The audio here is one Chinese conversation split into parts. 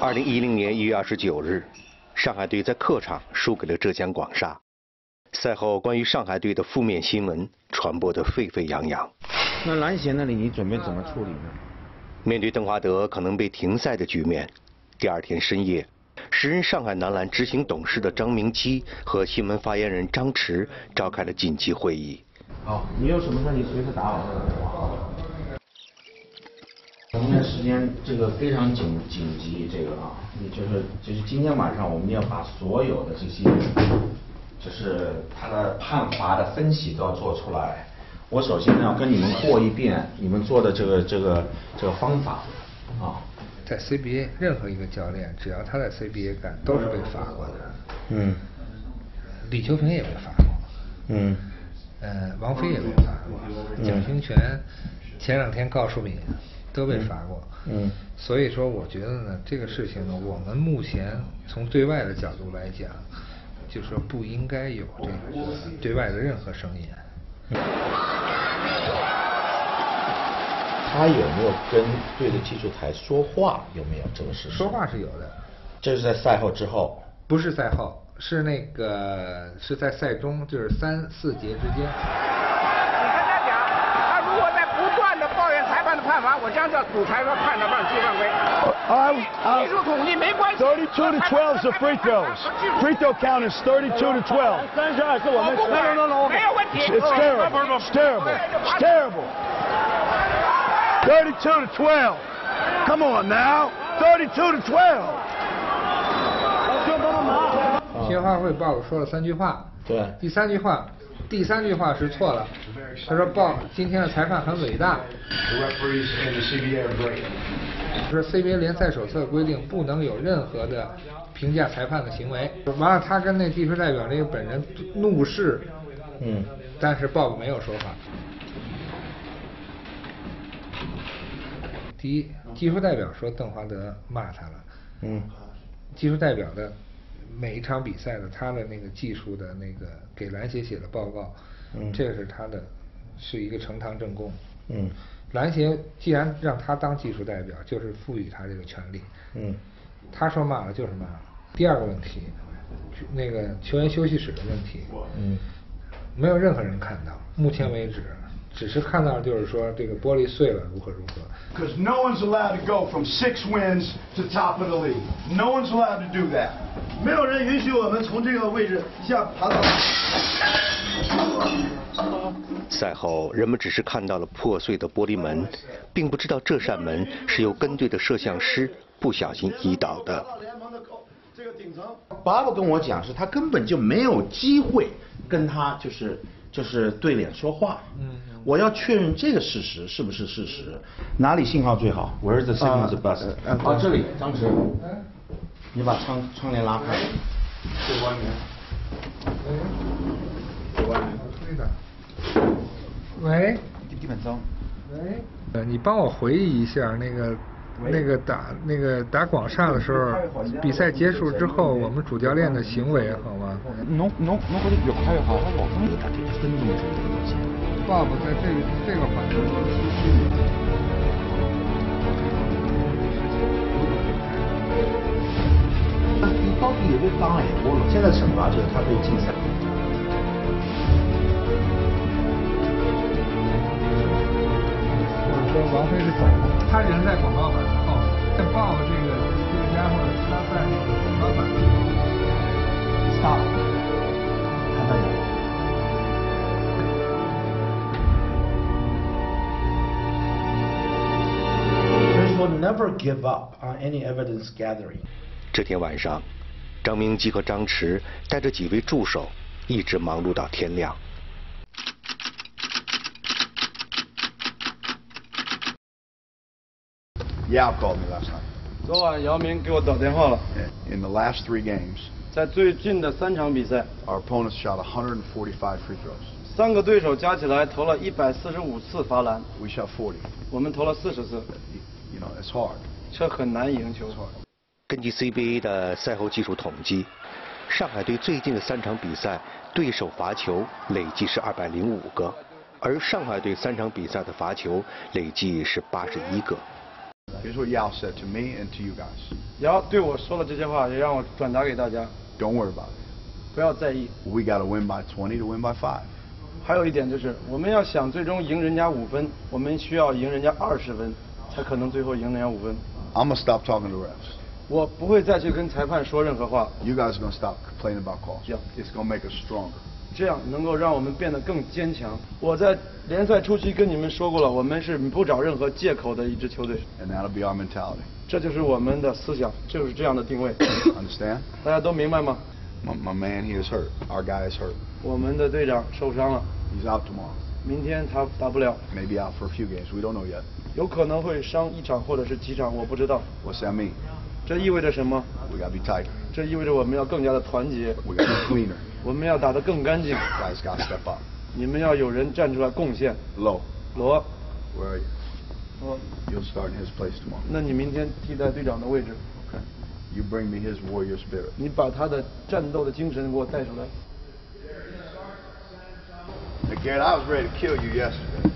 二零一零年一月二十九日，上海队在客场输给了浙江广厦。赛后，关于上海队的负面新闻传播得沸沸扬扬。那篮协那里你准备怎么处理呢？面对邓华德可能被停赛的局面，第二天深夜，时任上海男篮执行董事的张明基和新闻发言人张弛召开了紧急会议。好，你有什么事你随时打我。我们的时间这个非常紧紧急，这个啊，你就是就是今天晚上我们要把所有的这些，就是他的判罚的分析都要做出来。我首先要跟你们过一遍你们做的这个这个这个方法啊。在 CBA 任何一个教练，只要他在 CBA 干，都是被罚过的。嗯。李秋平也被罚过。嗯。呃，王菲也被罚过。蒋兴权前两天告诉你。都被罚过，嗯，所以说我觉得呢，这个事情呢，我们目前从对外的角度来讲，就说不应该有这个对外的任何声音。他有没有跟对着技术台说话？有没有这个事？说话是有的。这是在赛后之后？不是赛后，是那个是在赛中，就是三四节之间。判罚，我将叫主裁判判的犯规犯规。技术统计没关系。Thirty-two to twelve is free throws. Free throw count is thirty-two to twelve. 三十二是我们。没有问题。It's terrible. It's terrible. It's terrible. Thirty-two to twelve. Come on now. Thirty-two to twelve. 新闻发布会报说了三句话。对。第三句话。 第三句话是错了，他说报今天的裁判很伟大。说 CBA 联赛手册规定不能有任何的评价裁判的行为。完了，他跟那技术代表那个本人怒视，嗯，但是报没有说话。第一，技术代表说邓华德骂他了，嗯，技术代表的。每一场比赛的他的那个技术的那个给篮协写的报告，嗯，这是他的，是一个呈堂证供，嗯，篮协既然让他当技术代表，就是赋予他这个权利，嗯，他说骂了就是骂了。第二个问题，那个球员休息室的问题，嗯，没有任何人看到，目前为止。只是看到就是说这个玻璃碎了如何如何。Because no one's allowed to go from six wins to top of the league. No one's allowed to do that. 没有人允许我们从这个位置一下爬到。赛后，人们只是看到了破碎的玻璃门，并不知道这扇门是由跟队的摄像师不小心移倒的。爸爸跟我讲，是他根本就没有机会跟他就是。就是对脸说话，嗯，我要确认这个事实是不是事实，哪里信号最好？Where is the signal the best？啊，这里，张弛，你把窗窗帘拉开，对外面，对外面，对的，喂，地板脏，喂，呃，你帮我回忆一下那个。那个打那个打广厦的时候，比赛结束之后，我们主教练的行为好吗？侬侬侬觉得越快越好，他老公一打这个分钟才能表现。爸爸在这个这个环节。你到底有没有现在惩罚就是他被禁赛。我说王菲是走了。他人在广告板的后面，在报这个这个家伙他在那个广告板的时候，stop，never give up on any evidence gathering。这天晚上，张明基和张弛带着几位助手一直忙碌到天亮。Yao called me last night. 昨晚姚明给我打电话了。In the last three games. 在最近的三场比赛。Our opponents shot 145 free throws. 三个对手加起来投了一百四十五次罚篮。We shot 40. 我们投了四十次。You know, it's hard. 这很难赢球。根据 CBA 的赛后技术统计，上海队最近的三场比赛对手罚球累计是二百零五个，而上海队三场比赛的罚球累计是八十一个。Here's what Yao said to me and to you guys. 姚对我说了这些话，也让我转达给大家，Don't worry about it. 不要在意。We gotta win by twenty to win by five 还有一点就是，我们要想最终赢人家五分，我们需要赢人家二十分，才可能最后赢人家五分。 I'm going to stop talking to refs. 我不会再去跟裁判说任何话， You guys are going to stop complaining about calls. Yeah. It's going to make us stronger. 这样能够让我们变得更坚强。我在联赛初期跟你们说过了，我们是不找任何借口的一支球队， And that'll be our mentality. 这就是我们的思想，就是这样的定位。 Understand? 大家都明白吗？ My, my man, he is hurt. Our guy is hurt. 我们的队长受伤了， He's out tomorrow. 明天他打不了， Maybe out for a few games. We don't know yet. 有可能会伤一场或者是几场，我不知道。What's that mean? 这意味着什么？We gotta be tighter. 这意味着我们要更加的团结，We gotta be cleaner. 我们要打得更干净。Guys gotta step up. 你们要有人站出来贡献。Low, 罗，where are you? 罗，You'll start in his place tomorrow. 那你明天替代队长的位置，Okay. You bring me his warrior spirit. 你把他的战斗的精神给我带出来。Garrett, I was ready to kill you yesterday,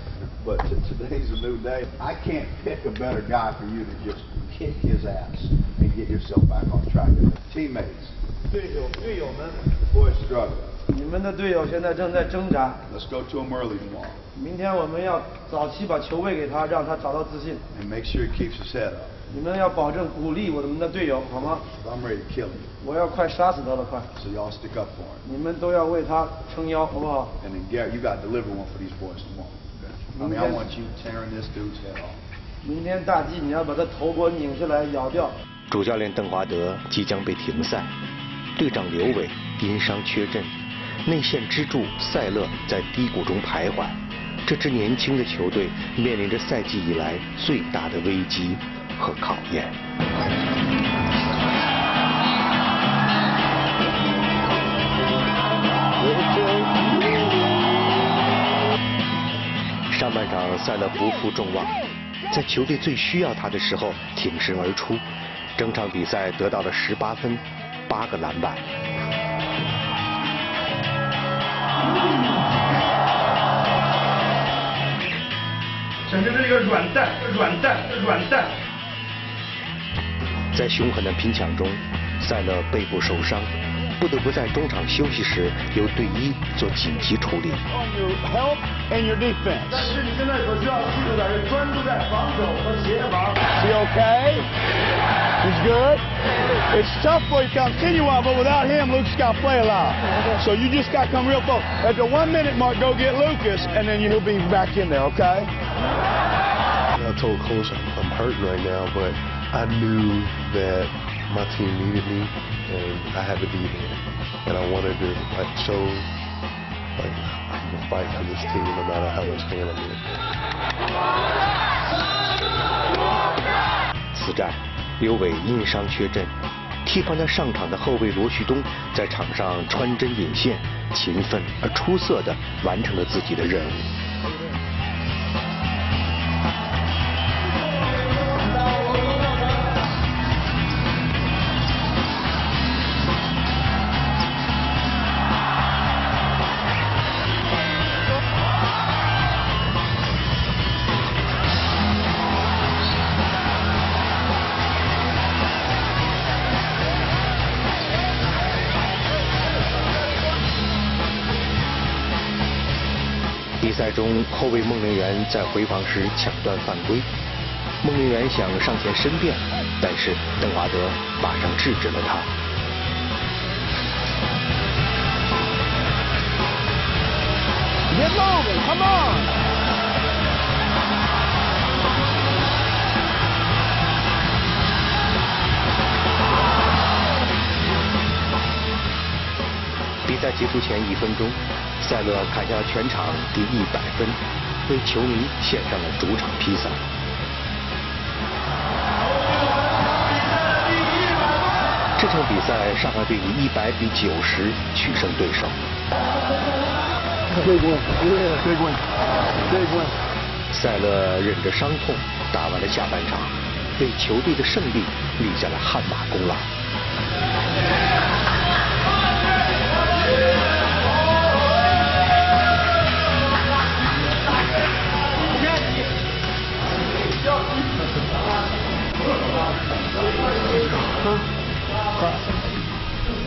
but t- today's a new day. I can't pick a better guy for you to just kick his ass and get yourself back on track. Teammates, 队友，队友们， boys struggle. 你们的队友现在正在挣扎。 Let's go to him early tomorrow 明天我们要早期把球喂给他，让他找到自信。 and make sure he keeps his head up. 你们要保证鼓励我们的队友，好吗？ I'm ready to kill him, 我要快杀死他了，快！ so y'all stick up for him. 你们都要为他撑腰，好不好？ And then Garrett, you got to deliver one for these boys tomorrow. I mean, I want you tearing this dude's head off. 明天大吉你要把他头给我拧下来，咬掉。主教练邓华德即将被停赛，队长刘伟因伤缺阵，内线支柱塞勒在低谷中徘徊。这支年轻的球队面临着赛季以来最大的危机和考验。上半场塞勒不负众望，在球队最需要他的时候挺身而出，整场比赛得到了十八分，八个篮板。简直是一个软蛋，软蛋，软蛋。在凶狠的拼抢中，塞勒背部受伤，不得不在中场休息时由队医做紧急处理。 On your help and your defense. 但是你现在所需要记住的是专注在防守和协防。Is he okay? He's good. It's tough for you to continue on, but without him, Lucas got to play a lot. So you just got to come real close. At the one minute mark, go get Lucas, and then he'll be back in there, okay? I told coach I'm, I'm hurting right now, but I knew that my team needed me and I had to be there. And I wanted to like show like I'm gonna fight for this team no matter how much pain I'm in. 此战，刘伟因伤缺阵，替换他上场的后卫罗旭东在场上穿针引线，勤奋而出色地完成了自己的任务。中，后卫孟令元在回防时抢断犯规，孟令元想上前申辩，但是邓华德马上制止了他。别闹了 come on. 结束前一分钟，塞勒砍下了全场第一百分，为球迷献上了主场披萨。这场比赛，上海队以一百比九十取胜对手。Win. Yeah, big win. Big win. 塞勒忍着伤痛打完了下半场，为球队的胜利立下了汗马功劳。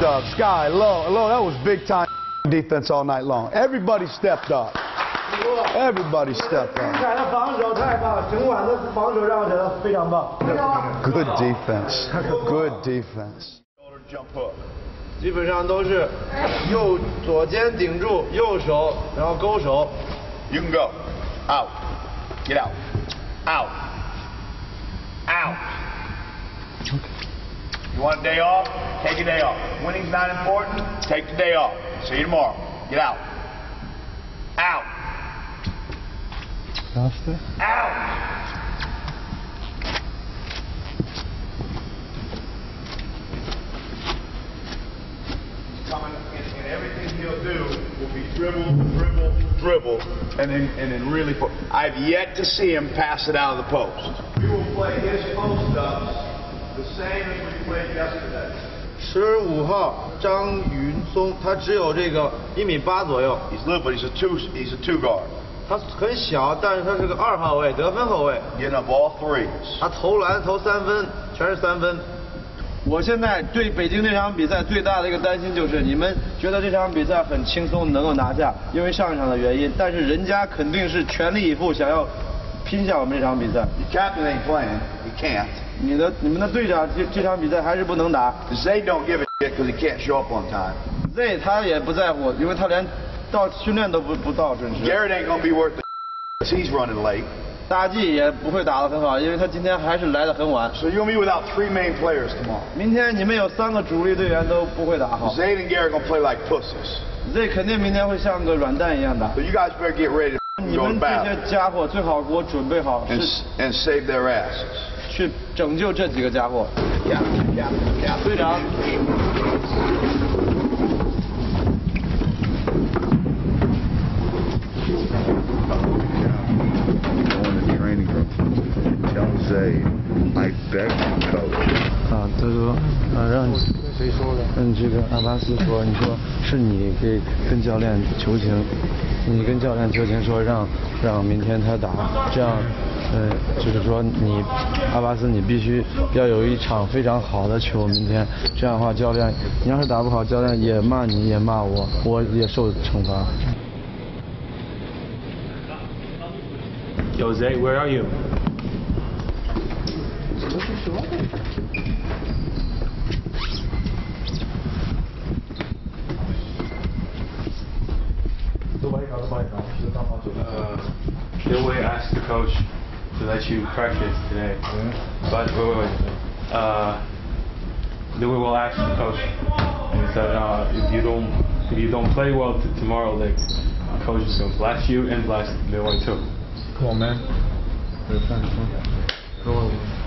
uh, Sky, low, low. That was big time defense all night long. Everybody stepped up. Everybody stepped up. 的防守太棒，整晚的防守让我觉得非常棒。 Good defense. Good defense. Jump hook. 基本上都是右左肩顶住，右手然后勾手。 You can go. Out. Get out. Out. Out. You want a day off? Take a day off. Winning's not important. Take the day off. See you tomorrow. Get out. Out. Out. Coming and, and everything he'll do will be dribble, dribble, dribble, and then and then really. I've yet to see him pass it out of the post. We will play his post ups 十五号张云松，他只有这个一米八左右，He's little, but he's a two. He's a two guard. 他很小，但是他是个二号位，得分后卫。Getting up all threes. 他投篮投三分，全是三分。我现在对北京这场比赛最大的一个担心就是，你们觉得这场比赛很轻松能够拿下，因为上一场的原因，但是人家肯定是全力以赴想要拼下我们这场比赛。Your captain ain't playing. He can't. 你的你们的队长这这场比赛还是不能打。Zay don't give a shit because he can't show up on time. Z 他也不在乎，因为他连到训练都不不到准时。Garrett ain't gonna be worth the because he's running late. 大 G 也不会打得很好，因为他今天还是来的很晚。So you'll be without three main players tomorrow. 明天你们有三个主力队员都不会打好 Zay and Garrett gonna play like pussies.，Z 肯定明天会像个软蛋一样打。So you guys better get ready 你们这些家伙最好给我准备好，and and save their asses. 去拯救这几个家伙。俩俩俩队长啊他说啊让你谁说的嗯这个阿巴斯说你说是你给跟教练求情你跟教练求情说让让明天他打这样呃，就是说你阿巴斯你必须要有一场非常好的球，明天这样的话教练你要是打不好，教练也骂你也骂我，我也受惩罚。Zay, where are you? Uh, Gilway asked the coach to let you practice today. But wait, wait, wait. Uh, Louis will ask the coach, and he said uh, if you don't if you don't play well t- tomorrow, like the coach is gonna blast you and blast Louis too. Come on, man.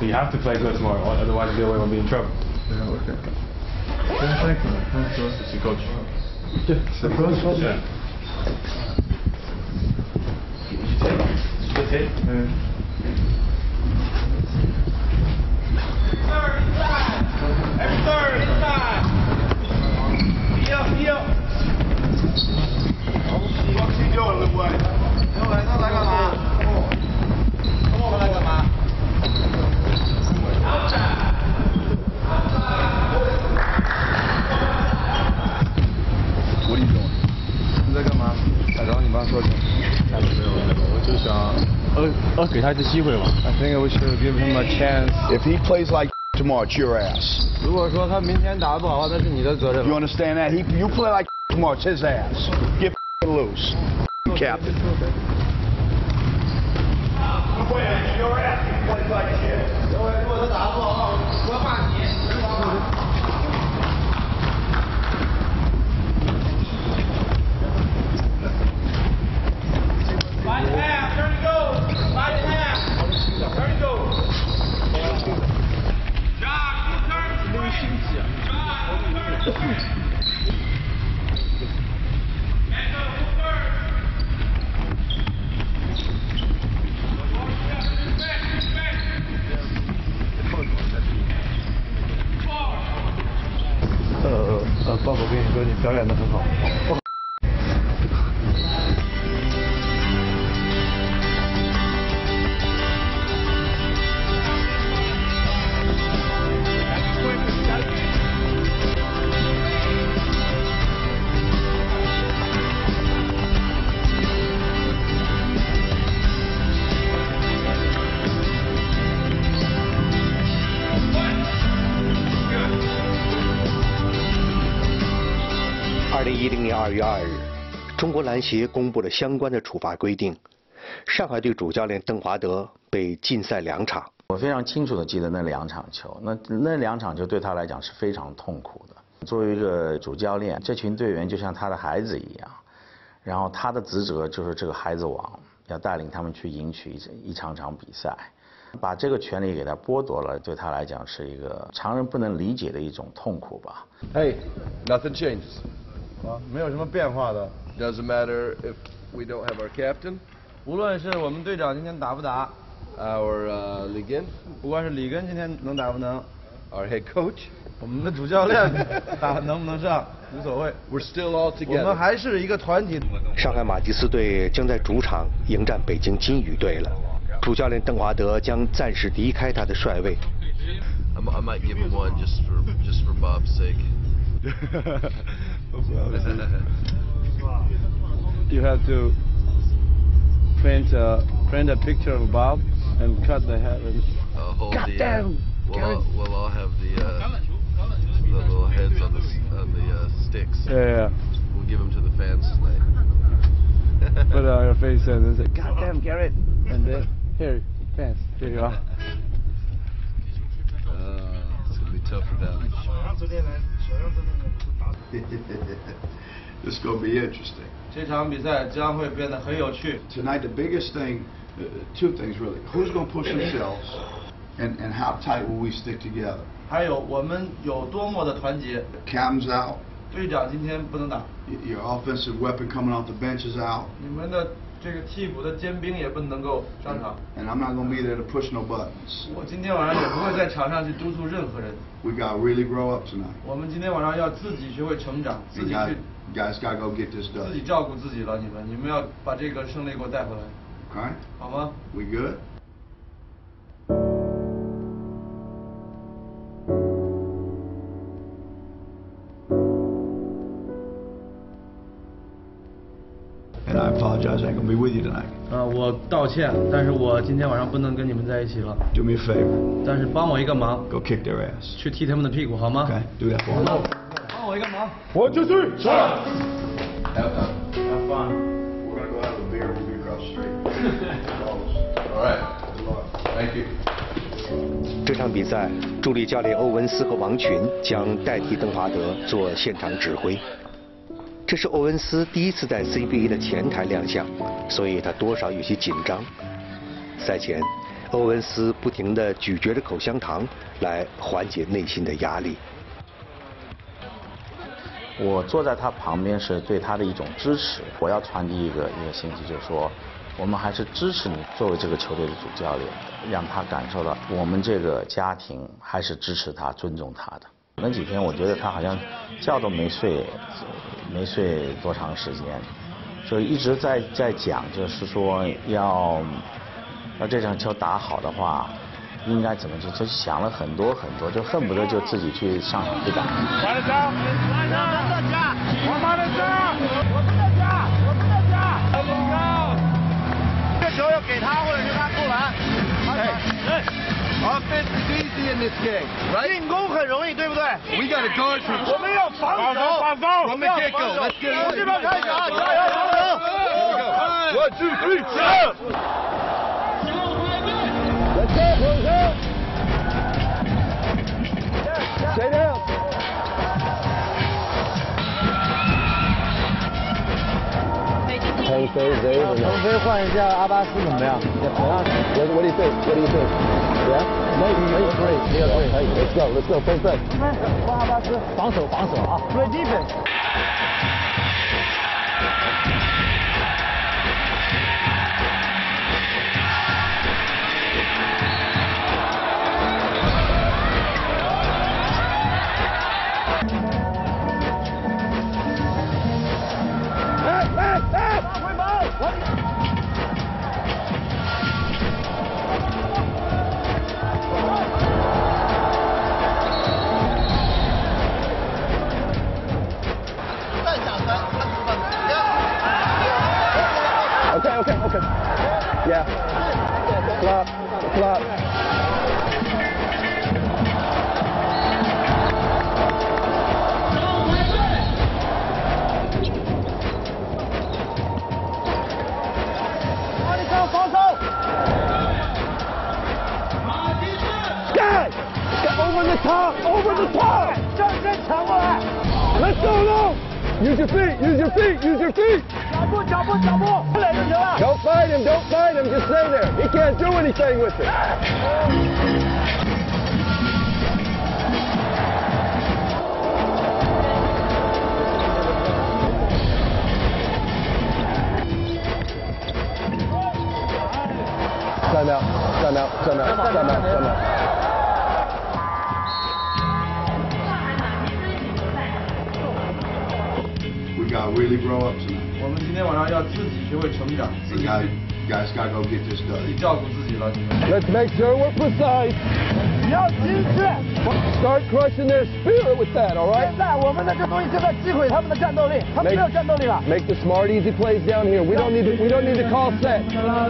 You have to play good tomorrow, otherwise the Louis will be in trouble. Yeah, okay. Thank you. It's the coach. Yeah. You take. You Split hit. Every third, inside. Be up, be up. What's he doing, little boy? 他来他来干嘛？他来干嘛？What are you doing? 你在干嘛？假装你帮说情。我就想，呃呃，给他一次机会嘛。I think we should give him a chance. If he plays like tomorrow, it's your ass. 如果说他明天打得不好，那是你的责任 You。understand that? He, you play like tomorrow, it's his ass. Get loose. You captain. 篮协公布了相关的处罚规定，上海队主教练邓华德被禁赛两场。我非常清楚的记得那两场球，那那两场球对他来讲是非常痛苦的。作为一个主教练，这群队员就像他的孩子一样，然后他的职责就是这个孩子王，要带领他们去赢取一一场场比赛，把这个权利给他剥夺了，对他来讲是一个常人不能理解的一种痛苦吧。Hey, nothing changes. 啊，没有什么变化的。Doesn't matter if we don't have our captain. 无论是我们队长今天打不打，our uh, 里根，不管是里根今天能打不能，our head coach，我们的主教练打能不能上无所谓。We're still all together. 我们还是一个团体。上海马蒂斯队将在主场迎战北京金鱼队了，主教练邓华德将暂时离开他的帅位。 I mi- I might give him one just for just for Bob's sake. You have to print a print a picture of Bob and cut the head. And I'll hold the. Uh, we'll, all, we'll all have the uh, the little heads on the on the uh, sticks. Yeah, yeah. We'll give them to the fans tonight. Put it on your face and then say, God damn, Garrett. And then, here, fans, here you are. Uh, it's gonna be tough for them. This is going to be interesting. 这场比赛将会变得很有趣。 Tonight, the biggest thing, uh, two things really. Who's going to push themselves, and, and how tight will we stick together? 还有我们有多么的团结。 Cam's out. 队长今天不能打， y- Your offensive weapon coming off the bench is out. 你们的 这个替补的尖兵也不能够上场。And I'm not going to be there to push no buttons. 我今天晚上也不会在场上去督促任何人。We got to really grow up tonight. 我们今天晚上要自己学会成长，自己去 guys got to go get this 自己 done. 照顾自己了。你们，你们要把这个胜利给我带回来，Okay? 好吗？We good? And I apologize, I ain't gonna be with you tonight. 呃，我道歉，但是我今天晚上不能跟你们在一起了。Do me a favor, 但是帮我一个忙，go kick their ass. 去踢他们的屁股好吗 Okay? Do that for 那 me. 帮我一个忙。One, two, three, shut Have fun. We're gonna go have a beer, we'll be across the street. All right. Thank you. 这场比赛，助理教练欧文斯和王群将代替邓华德做现场指挥。这是欧文斯第一次在 CBA 的前台亮相，所以他多少有些紧张。赛前，欧文斯不停地咀嚼着口香糖来缓解内心的压力。我坐在他旁边是对他的一种支持。我要传递一个一个信息，就是说，我们还是支持你作为这个球队的主教练，让他感受到我们这个家庭还是支持他、尊重他的。那几天我觉得他好像觉都没睡，没睡多长时间，就一直在在讲，就是说要要这场球打好的话，应该怎么去就想了很多很多，就恨不得就自己去上场去打。我们在家，我们在家，我们在家，我们在家。这球要给他，或者是他扣篮。哎，Offense is easy in this game, right? 进攻很容易，对不对？ We got to guard you. 我们要防守，防守我们要 From the 防 get-go. 守。 Let's get it. 从这边开始啊，加油，加油！ One, two, three, shut! 腾飞换一下阿巴斯怎么样？同样，我我得威，我得对。行，可以可以可以可以可以，叫叫分分。分，换阿巴斯，防守防守啊。Club. him, just stay there. He can't do anything with it. Time out, time out, time out, time out, time out. We got to really grow up tonight. 我们今天晚上要自己学会成长，自 We 己 got, Guys got to go get this 自己 done. 照顾自己了，你们。Let's make sure we're precise. 你要精确。Start crushing their spirit with that, all right? 现在我们的这东西正在击毁他们的战斗力，他们没有战斗力了。Make the smart, easy plays down here. We don't need to, we don't need to call set.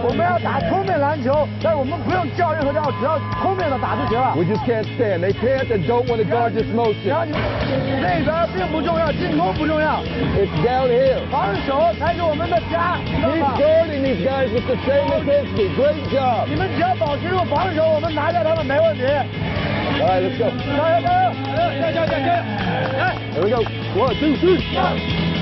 我们要打聪明篮球，但是我们不用叫任何招，只要聪明的打就行了。We just can't stand. They can't and don't want to guard this motion. 你那边并不重要，进攻不重要，It's down here. 防守才是我们的家，知道 Keep 吗？guarding these guys with the same intensity. Great job. 你们只要保持住防守，我们拿下他们没问题。All right, let's go. 加油加油！加油加油加油！来！Here we go. One, two, three.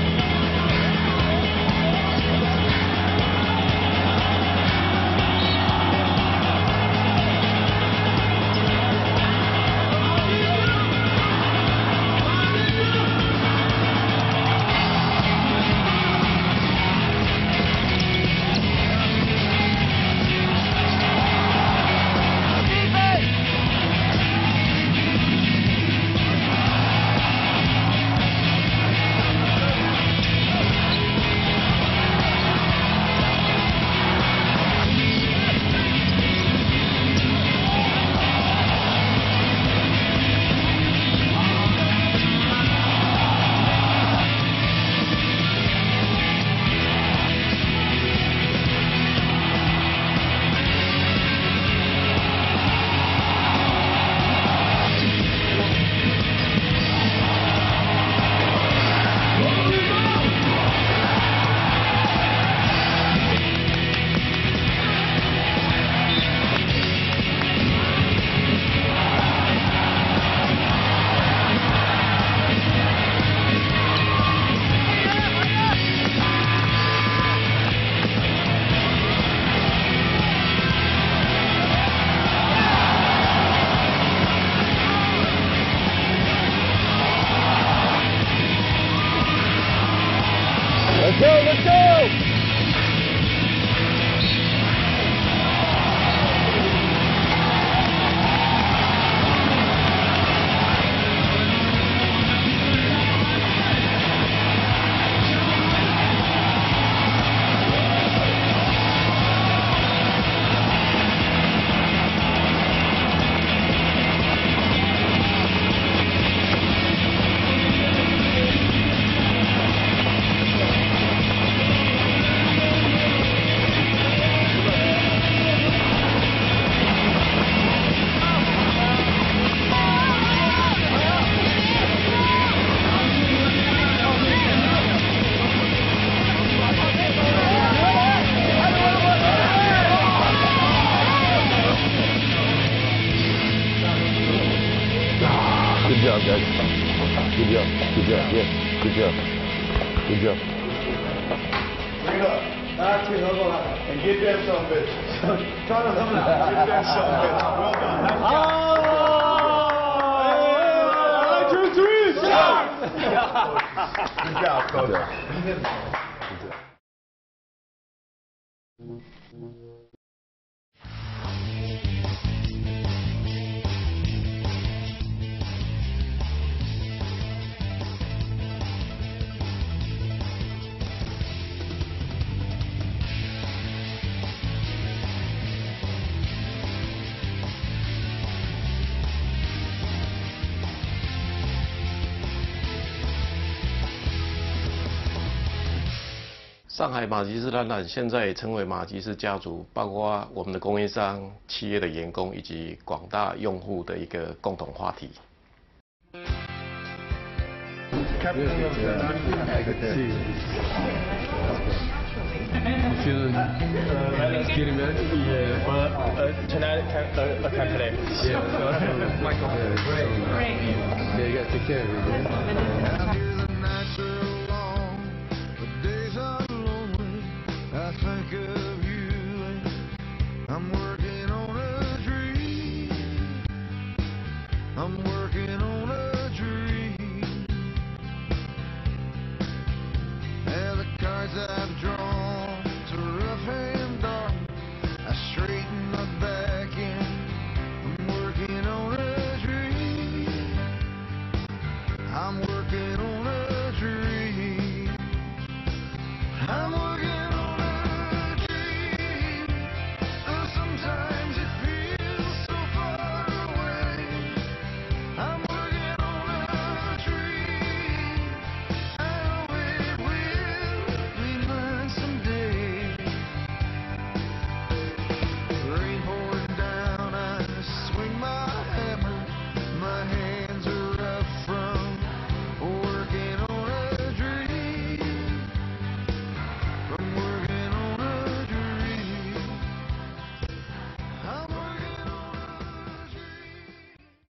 就这样，就这样，就这样，就这样，就这样，就这样。这个，大家镜头过来，你给边，抓住他们俩，边上呗，不要管他。好。下课了。上海马吉斯展览现在也成为马吉斯家族，包括我们的供应商、企业的员工以及广大用户的一个共同话题。